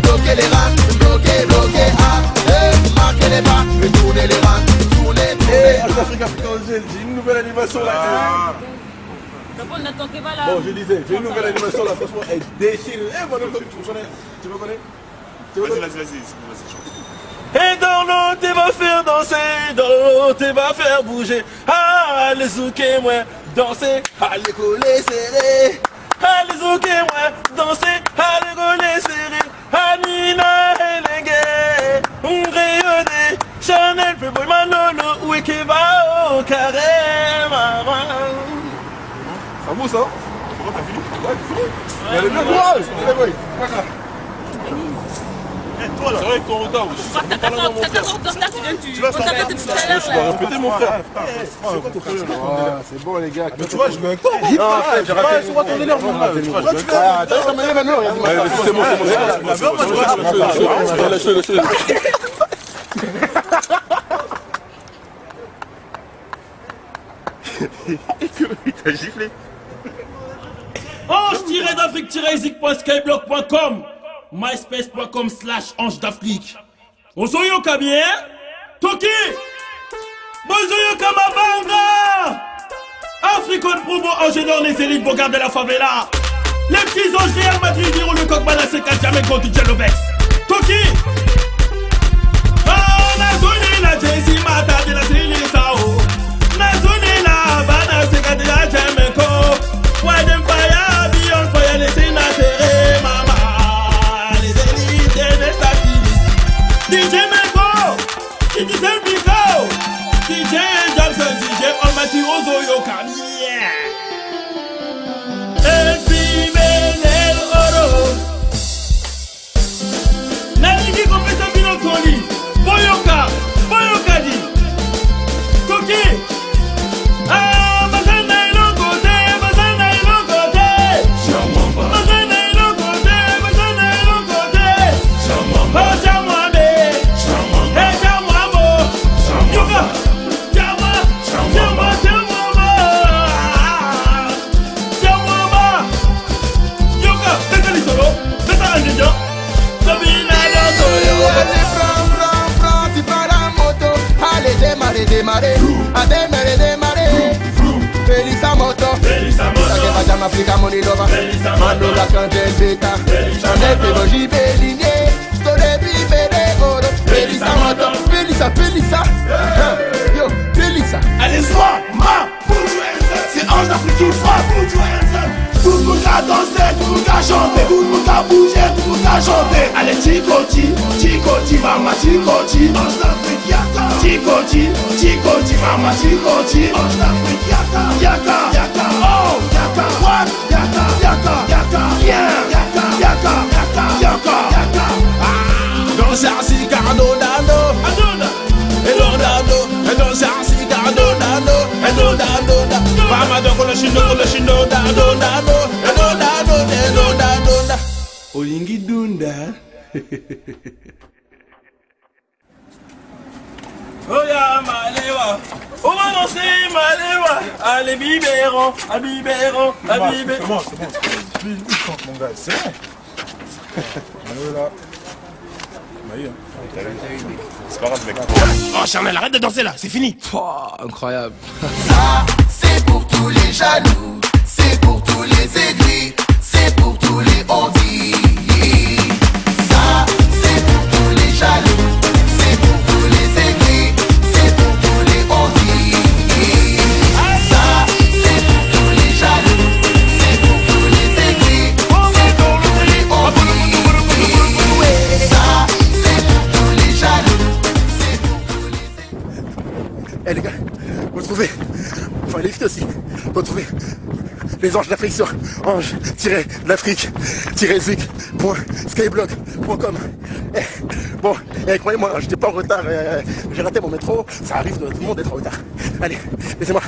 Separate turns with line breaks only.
les reins, bloquez, bloquez, ah, eh, marquez les pas, mais tournez les reins, tournez,
Eh,
tournez.
Afrique Africaine, j'ai une nouvelle animation là.
Là.
Bon, je disais, j'ai une nouvelle animation là, franchement, elle déchire. Eh, mon tu me connais Tu me connais? Tu me
Vas-y,
connais?
vas-y, vas-y, vas-y, chante.
Et dans l'eau, tu vas faire danser, dans l'eau, tu vas faire bouger. Ah, les zouké, moi, danser, ah, les collés serrés. Ah, les zouké, moi, danser, ah, les collés Ça mousse, hein
Pourquoi t'as fini
Ouais, c'est fini. Il y a le bien courage. Allez, boy.
Eh, toi là
C'est vrai que ton retard, je suis
Toi, t'as 14 t'as 14 de retard, tu viens, tu.
Tu vas.
Je répéter mon frère.
C'est
c'est bon les gars.
Mais tu vois, je mets un temps.
Non, j'ai raté. C'est quoi ton délire, mon frère Attends, ça. C'est bon, c'est bon.
La merde, moi, je vois.
Lâchez, lâchez.
Il t'a giflé.
ange-d'afrique-zik.skyblock.com myspace.com slash ange d'afrique. Ozoyoka bien toki. Bozoyoka mabanga africon promo ingénieur les élites bogarde de la favela. Les petits anges Real Madrid diront le coq balancé jamais contre Jellobex
démarrer. À démarrer, démarrer.
Felisa moto.
Money.
Felisa moto.
Mando la. Uh-huh. Yo.
Allez, sois ma C'est Ange d'Afrique qui Tout le monde a dansé, tout le monde a chanté Allez, Chikoti, Chikoti, mama, Chikoti Ange d'Afrique, yaka. Chikoti, Chikoti, mama, Chikoti Ange d'Afrique, yaka. Yaka, yaka, oh, yaka. What, yaka, yaka, yaka. Bien, yaka, yaka, yaka, yaka, yaka.
Dans sa cigano, nano.
Adona,
Elondano, dans sa cigano, nano. Elondano, Mama doko le shindo, le shindo, dano, nano. dunda. Oya malewa, on va danser malewa. Allez biberon, à biberon, à biberon.
C'est bon, c'est bon. Il chante, mon gars, c'est bon. Bah, hein. C'est pas grave, mec.
Oh Charnel, arrête de danser là, c'est fini
incroyable.
Ça, c'est pour tous les jaloux.
Aussi, retrouvez les anges d'Afrique sur ange-d'afrique-zik.skyblock.com eh, Bon, eh, croyez-moi, j'étais pas en retard, euh, j'ai raté mon métro, ça arrive de tout le monde d'être en retard. Allez, laissez-moi